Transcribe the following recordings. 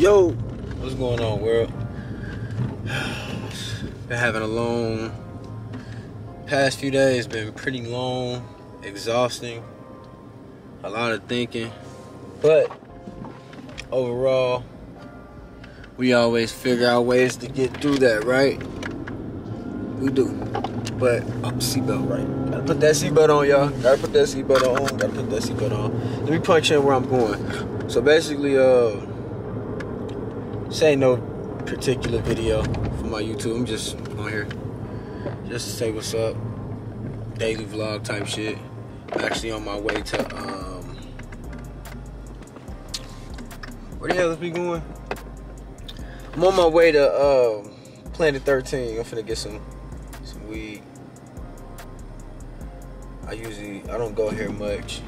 Yo, what's going on, world? Been having a long past few days. Been pretty long, exhausting, a lot of thinking, but overall, we always figure out ways to get through that, right? We do. But oh, seatbelt, right? Gotta put that seatbelt on, y'all. Gotta put that seatbelt on. Gotta put that seatbelt on. Let me punch in where I'm going. So basically, uh this ain't no particular video for my YouTube. I'm just on here just to say what's up. Daily vlog type shit. I'm actually on my way to um where the hell is we going? I'm on my way to um Planet 13. I'm finna get some some weed. I usually I don't go here much.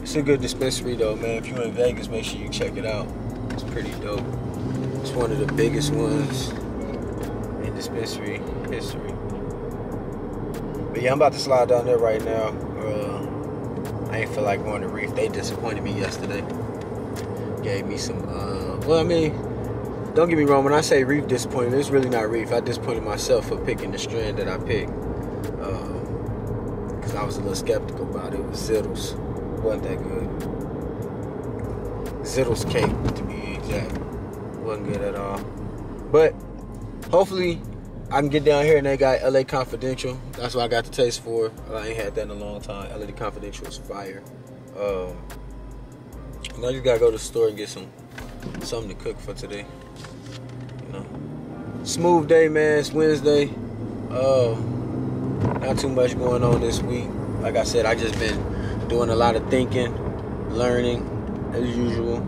It's a good dispensary though, man. If you're in Vegas, make sure you check it out. Pretty dope. It's one of the biggest ones in dispensary history. But yeah, I'm about to slide down there right now. Uh, I ain't feel like going to Reef. They disappointed me yesterday. Gave me some. Uh, well, I mean, don't get me wrong. When I say Reef disappointed, it's really not Reef. I disappointed myself for picking the strand that I picked. Because um, I was a little skeptical about it. It was Zittles. Wasn't that good. Zittles cake, to be exact wasn't good at all. But hopefully I can get down here and they got LA Confidential. That's what I got the taste for. I ain't had that in a long time. LA Confidential is fire. Um, I gotta go to the store and get some something to cook for today. You know, smooth day, man. It's Wednesday. Uh, not too much going on this week. Like I said, I just been doing a lot of thinking, learning as usual,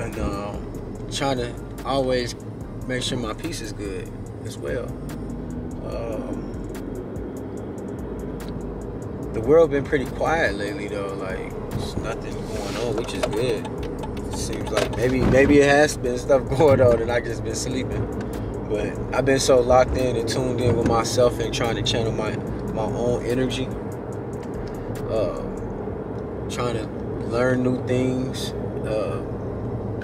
and. Um, trying to always make sure my piece is good as well. Um, the world been pretty quiet lately though. Like there's nothing going on, which is good. It seems like maybe maybe it has been stuff going on and I just been sleeping. But I've been so locked in and tuned in with myself and trying to channel my my own energy. Uh, trying to learn new things. Uh,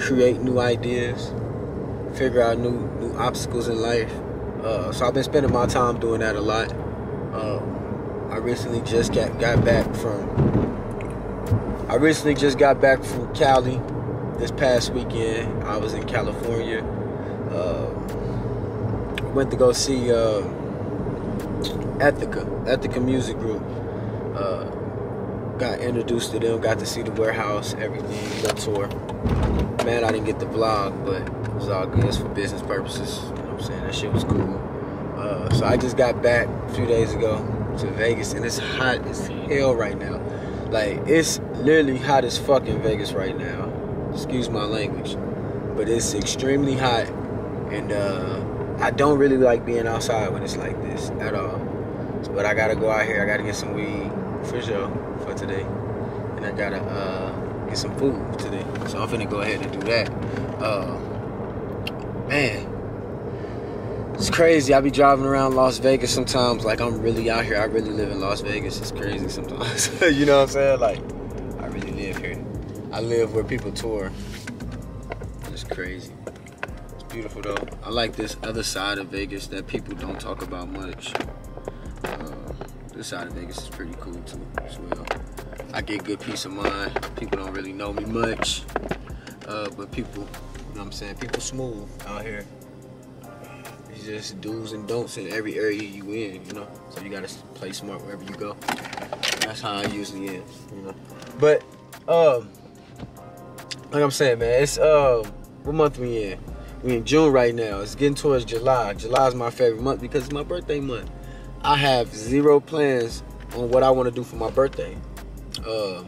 create new ideas, figure out new new obstacles in life. Uh, so I've been spending my time doing that a lot. Um, I recently just got got back from. I recently just got back from Cali this past weekend. I was in California. Uh, went to go see uh, Ethica, Ethica Music Group. Uh, got introduced to them, got to see the warehouse, everything, the tour man, I didn't get the vlog, but it was all good. It's for business purposes. You know what I'm saying? That shit was cool. Uh, so I just got back a few days ago to Vegas, and it's hot as hell right now. Like, it's literally hot as fuck in Vegas right now. Excuse my language. But it's extremely hot, and uh, I don't really like being outside when it's like this at all. But I gotta go out here. I gotta get some weed for sure for today, and I gotta uh, get some food today. So I'm finna go ahead and do that. Uh, man, it's crazy. I be driving around Las Vegas sometimes like I'm really out here. I really live in Las Vegas. It's crazy sometimes. you know what I'm saying? Like, I really live here. I live where people tour. It's crazy. It's beautiful though. I like this other side of Vegas that people don't talk about much. Uh, this side of Vegas is pretty cool too, as well. I get good peace of mind. People don't really know me much, uh, but people, you know what I'm saying? People smooth out here. It's just do's and don'ts in every area you in, you know? So you gotta play smart wherever you go. That's how I usually am, you know? But, um, like I'm saying, man, it's, um, what month we in? We in June right now. It's getting towards July. July is my favorite month because it's my birthday month. I have zero plans on what I want to do for my birthday. Uh,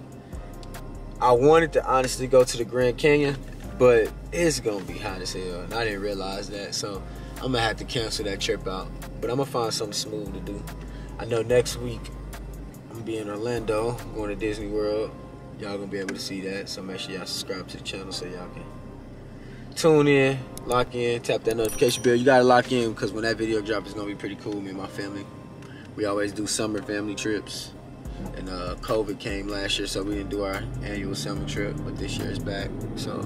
I wanted to honestly go to the Grand Canyon, but it's gonna be hot as hell, and I didn't realize that. So I'm gonna have to cancel that trip out. But I'm gonna find something smooth to do. I know next week I'm gonna be in Orlando, going to Disney World. Y'all gonna be able to see that. So make sure y'all subscribe to the channel so y'all can tune in, lock in, tap that notification bell. You gotta lock in because when that video drop, it's gonna be pretty cool. Me and my family. We always do summer family trips. And uh, COVID came last year, so we didn't do our annual summer trip. But this year is back, so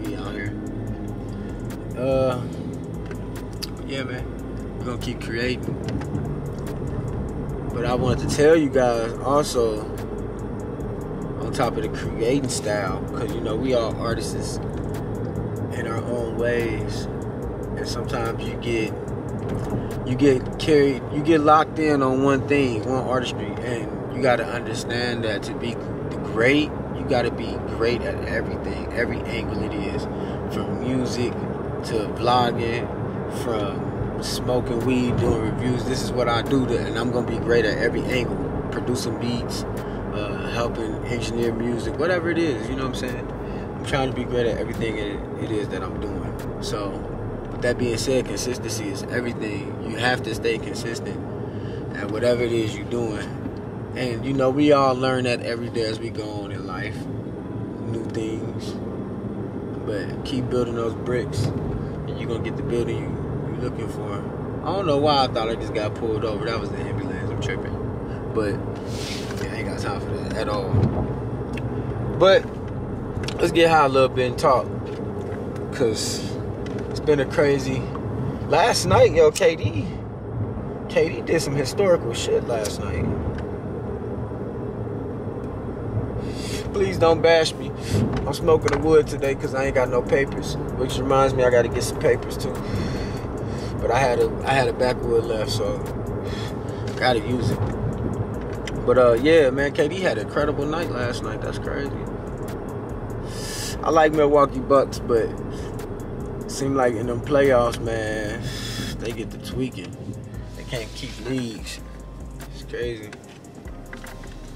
we out here. Uh, yeah, man, we're gonna keep creating. But I wanted to tell you guys also, on top of the creating style, because you know we all artists in our own ways, and sometimes you get you get carried, you get locked in on one thing, one artistry, and you got to understand that to be great, you got to be great at everything, every angle it is, from music to vlogging, from smoking weed, doing reviews. This is what I do, to, and I'm gonna be great at every angle, producing beats, uh, helping engineer music, whatever it is. You know what I'm saying? I'm trying to be great at everything it, it is that I'm doing. So with that being said, consistency is everything. You have to stay consistent at whatever it is you're doing. And you know, we all learn that every day as we go on in life. New things. But keep building those bricks and you're gonna get the building you, you're looking for. I don't know why I thought I just got pulled over. That was the ambulance. I'm tripping. But yeah, I ain't got time for that at all. But let's get high a little bit and talk. Cause been a crazy. Last night, yo, KD, KD did some historical shit last night. Please don't bash me. I'm smoking the wood today because I ain't got no papers. Which reminds me, I got to get some papers too. But I had a I had a backwood left, so gotta use it. But uh, yeah, man, KD had an incredible night last night. That's crazy. I like Milwaukee Bucks, but seem like in them playoffs, man, they get the tweaking. They can't keep leads. It's crazy.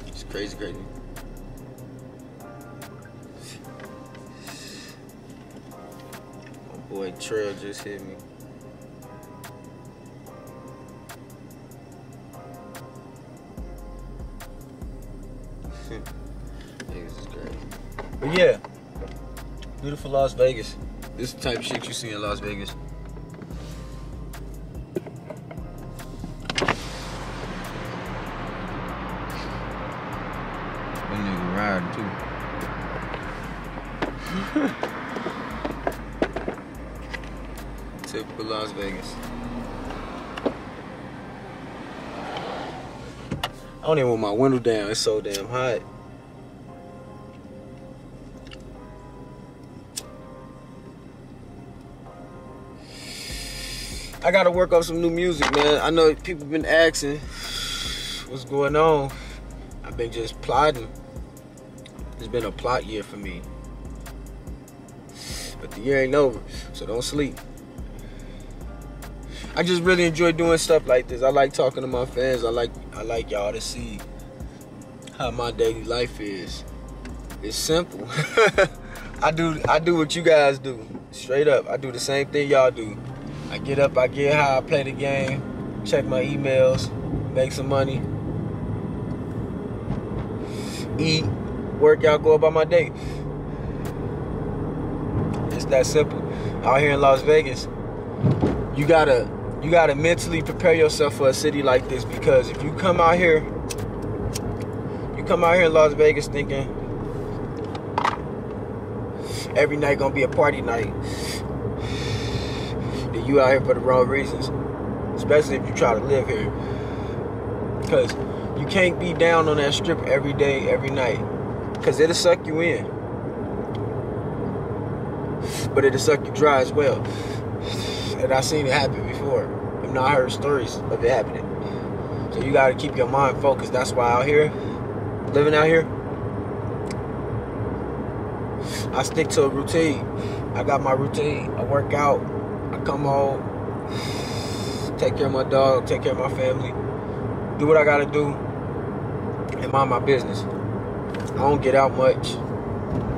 It's crazy, crazy. My boy Trail just hit me. But yeah, beautiful Las Vegas. This type of shit you see in Las Vegas. That nigga riding too. Typical Las Vegas. I don't even want my window down. It's so damn hot. I gotta work on some new music, man. I know people been asking what's going on. I've been just plotting. It's been a plot year for me. But the year ain't over, so don't sleep. I just really enjoy doing stuff like this. I like talking to my fans. I like I like y'all to see how my daily life is. It's simple. I do I do what you guys do. Straight up. I do the same thing y'all do. I get up, I get high, I play the game, check my emails, make some money, eat, work out, go about my day. It's that simple. Out here in Las Vegas, you gotta you gotta mentally prepare yourself for a city like this because if you come out here, you come out here in Las Vegas thinking every night gonna be a party night you out here for the wrong reasons. Especially if you try to live here. Because you can't be down on that strip every day, every night. Because it'll suck you in. But it'll suck you dry as well. And I've seen it happen before. I've not heard stories of it happening. So you gotta keep your mind focused. That's why out here, living out here, I stick to a routine. I got my routine. I work out come home, take care of my dog, take care of my family, do what I gotta do, and mind my business. I don't get out much.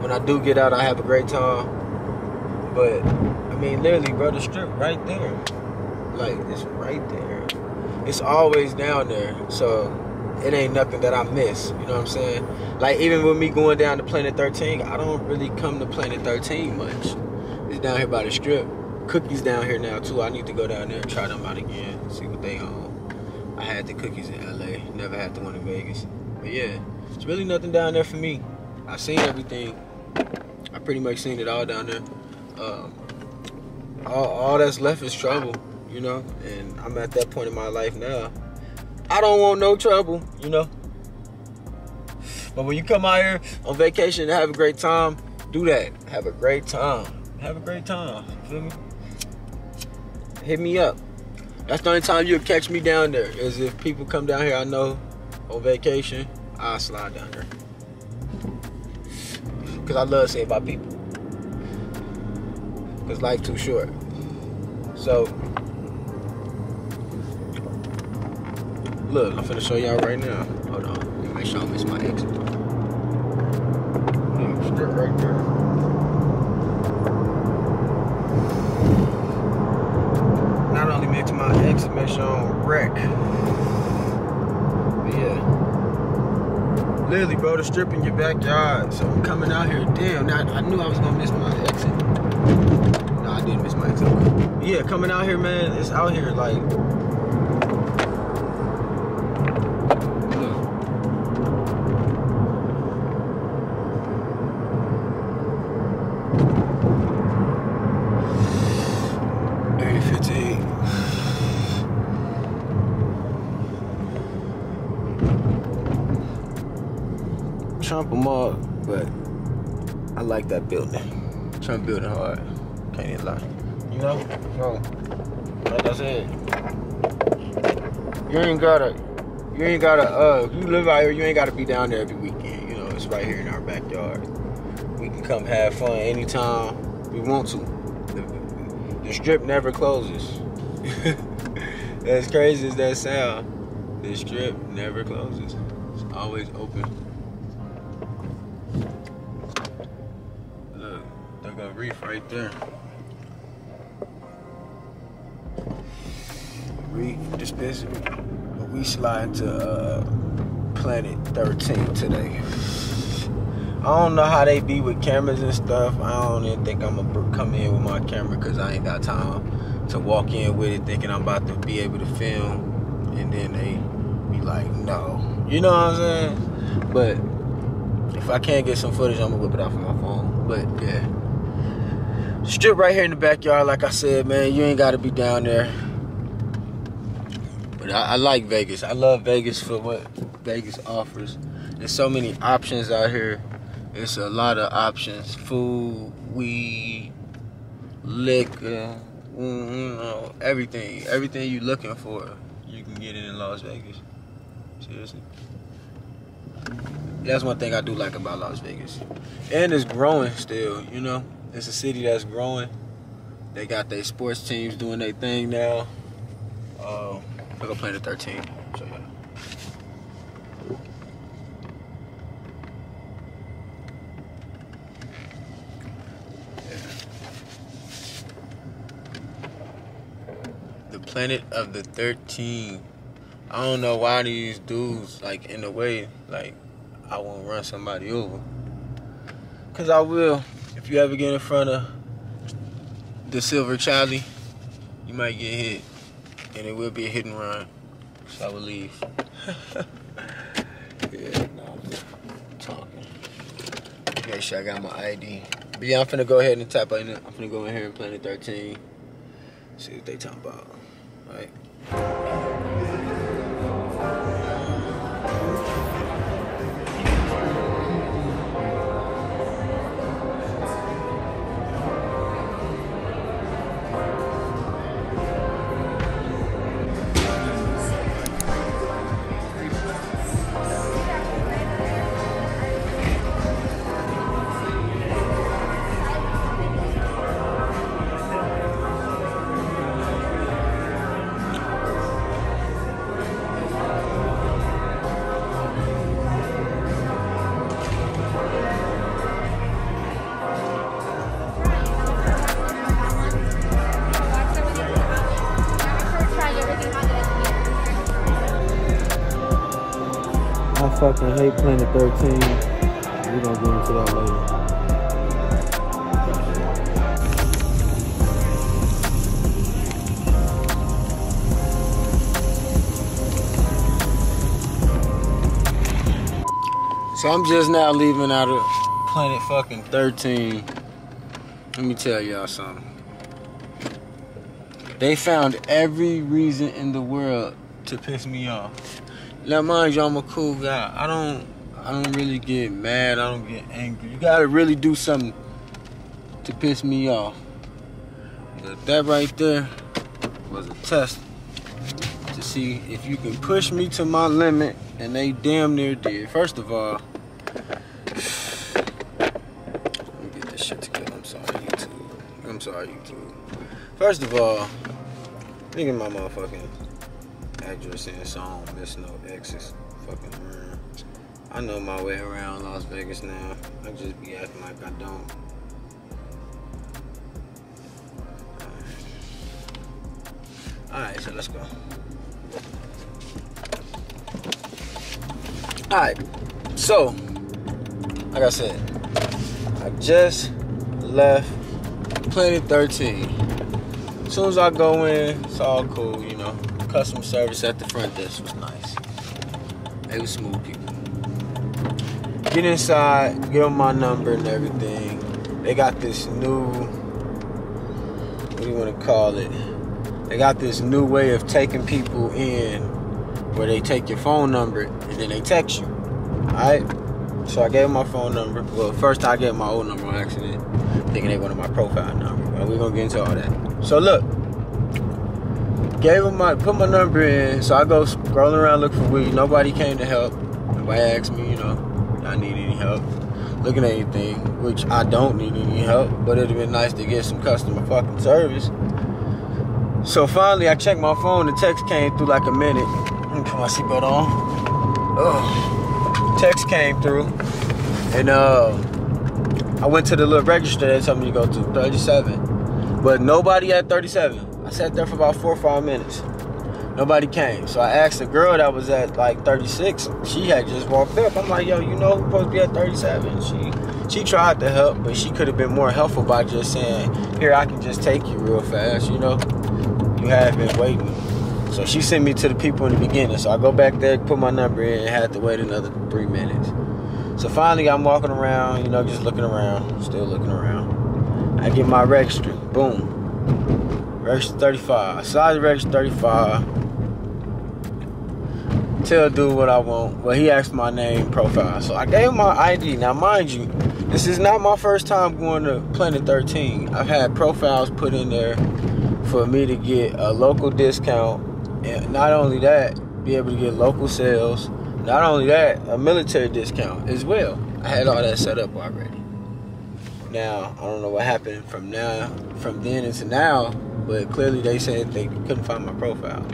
When I do get out, I have a great time. But I mean, literally, bro, the strip right there. Like it's right there. It's always down there. So it ain't nothing that I miss. You know what I'm saying? Like even with me going down to Planet 13, I don't really come to Planet 13 much. It's down here by the strip cookies down here now too. I need to go down there and try them out again, see what they own. I had the cookies in LA, never had the one in Vegas. But yeah, it's really nothing down there for me. I seen everything. I pretty much seen it all down there. Um, all, all that's left is trouble, you know. And I'm at that point in my life now. I don't want no trouble, you know. But when you come out here on vacation and have a great time, do that. Have a great time. Have a great time. Feel me? Hit me up. That's the only time you'll catch me down there is if people come down here I know on vacation, I'll slide down there. Cause I love seeing my people. Cause life too short. So look, I'm finna show y'all right now. Hold on. Make sure I miss my exit. Literally, bro, the strip in your backyard. So I'm coming out here. Damn, now I knew I was gonna miss my exit. No, I didn't miss my exit. Yeah, coming out here, man, it's out here like. Trump them up, but I like that building. Trump building hard. Can't even lie. You know? So, like I said, you ain't gotta, you ain't gotta, uh, if you live out here, you ain't gotta be down there every weekend. You know, it's right here in our backyard. We can come have fun anytime we want to. The, the strip never closes. as crazy as that sound, the strip never closes. It's always open. Right there. Reef dispensary. But we slide to uh, Planet 13 today. I don't know how they be with cameras and stuff. I don't even think I'm gonna come in with my camera because I ain't got time to walk in with it thinking I'm about to be able to film, and then they be like, no, you know what I'm saying? But if I can't get some footage, I'm gonna whip it off of my phone. But yeah, strip right here in the backyard, like I said, man, you ain't gotta be down there. But I, I like Vegas. I love Vegas for what Vegas offers. There's so many options out here. It's a lot of options: food, weed, liquor, mm, everything. Everything you're looking for, you can get it in Las Vegas. Seriously. That's one thing I do like about Las Vegas. And it's growing still, you know. It's a city that's growing. They got their sports teams doing their thing now. Uh, I go Planet 13. Show you. The planet of the 13. I don't know why these dudes, like, in a way, like, I won't run somebody over. Because I will. If you ever get in front of the Silver Charlie, you might get hit. And it will be a hit and run. So I will leave. yeah, no, I'm talking. Make sure I got my ID. But yeah, I'm finna go ahead and tap on it. I'm finna go in here and Planet 13. See what they talking about. Alright. Fucking hate Planet 13. We're gonna get into that later. So I'm just now leaving out of Planet fucking 13. Let me tell y'all something. They found every reason in the world to piss me off. Now, mind you, I'm a cool guy. I don't, I don't really get mad. I don't get angry. You gotta really do something to piss me off. But that right there was a test to see if you can push me to my limit, and they damn near did. First of all, let me get this shit together. I'm sorry, YouTube. I'm sorry, YouTube. First of all, look at my motherfucking address in so I don't miss no exes. Fucking around. I know my way around Las Vegas now. I just be acting like I don't. Alright, so let's go. Alright, so, like I said, I just left Planet 13. As soon as I go in, it's all cool, you know. Customer service at the front desk was nice. They were smooth people. Get inside, give them my number and everything. They got this new, what do you want to call it? They got this new way of taking people in where they take your phone number and then they text you. Alright? So I gave them my phone number. Well, first I gave my old number on accident, thinking they wanted my profile number. We're gonna get into all that. So look, gave them my put my number in. So I go scrolling around looking for weed. Nobody came to help. Nobody asked me, you know, I need any help looking at anything, which I don't need any help. But it'd have been nice to get some customer fucking service. So finally, I checked my phone. The text came through like a minute. Let me put my seatbelt on. Oh, text came through, and uh, I went to the little register they told me to go to 37, but nobody at 37. Sat there for about four or five minutes. Nobody came. So I asked the girl that was at like 36. She had just walked up. I'm like, yo, you know who's supposed to be at 37? She she tried to help, but she could have been more helpful by just saying, here, I can just take you real fast, you know? You have been waiting. So she sent me to the people in the beginning. So I go back there, put my number in, and had to wait another three minutes. So finally, I'm walking around, you know, just looking around, still looking around. I get my register, boom. Register 35. Size register 35. Tell dude what I want. Well, he asked my name, profile. So I gave my ID. Now, mind you, this is not my first time going to Planet 13. I've had profiles put in there for me to get a local discount. And not only that, be able to get local sales. Not only that, a military discount as well. I had all that set up already. Now, I don't know what happened from now, from then into now, but clearly they said they couldn't find my profile.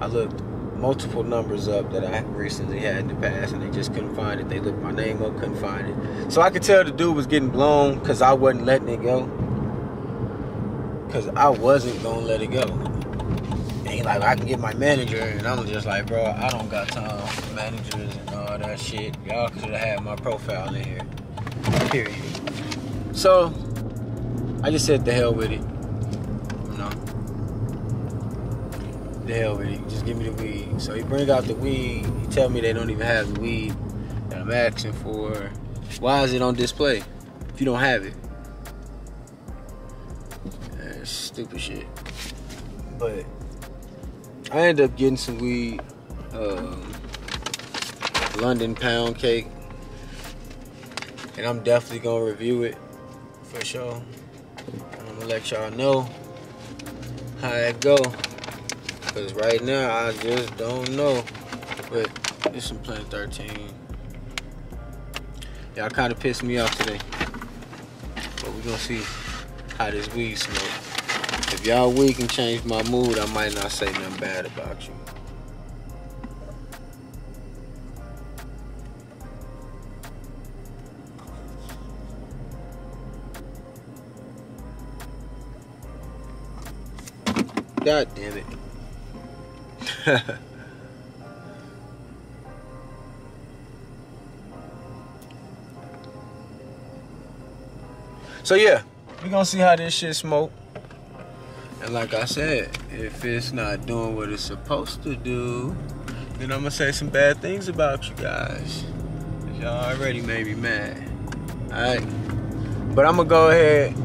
I looked multiple numbers up that I recently had in the past, and they just couldn't find it. They looked my name up, couldn't find it. So I could tell the dude was getting blown because I wasn't letting it go. Because I wasn't gonna let it go. And he like, I can get my manager, and I'm just like, bro, I don't got time for managers and all that shit. Y'all could have had my profile in here. Period. So I just said the hell with it. Hell with it. Just give me the weed. So he bring out the weed. He tell me they don't even have the weed that I'm asking for. Why is it on display if you don't have it? That's stupid shit. But I end up getting some weed. Um, London pound cake. And I'm definitely gonna review it for sure. I'm gonna let y'all know how it go. Cause right now I just don't know. But it's some Planet 13. Y'all kind of pissed me off today. But we gonna see how this weed smoke. If y'all weed can change my mood, I might not say nothing bad about you. God damn it. so yeah, we gonna see how this shit smoke. And like I said, if it's not doing what it's supposed to do, then I'm gonna say some bad things about you guys. Y'all already made me mad. Alright. But I'm gonna go ahead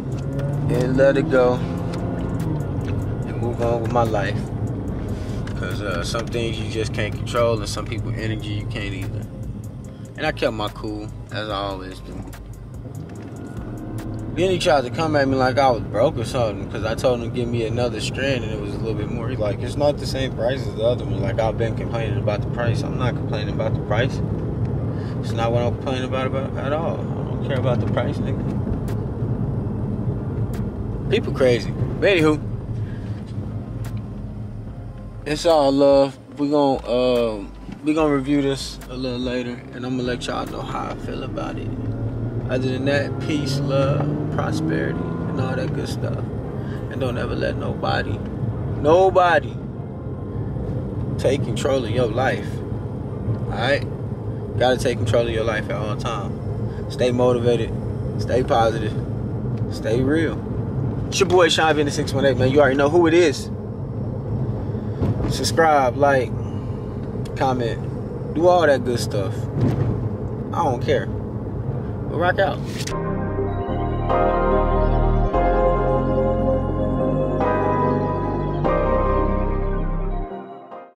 and let it go. And move on with my life. Cause uh, some things you just can't control, and some people energy you can't either. And I kept my cool, as I always do. Then he tried to come at me like I was broke or something, because I told him to give me another strand and it was a little bit more. He's like, it's not the same price as the other one. Like, I've been complaining about the price. I'm not complaining about the price. It's not what I'm complaining about, about at all. I don't care about the price, nigga. People crazy. But anywho, it's all love. We gonna um, we gonna review this a little later, and I'm gonna let y'all know how I feel about it. Other than that, peace, love, prosperity, and all that good stuff. And don't ever let nobody, nobody, take control of your life. Alright? Gotta take control of your life at all time. Stay motivated, stay positive, stay real. It's your boy Sean Bennett 618, man. You already know who it is. Subscribe, like, comment, do all that good stuff. I don't care. But rock out.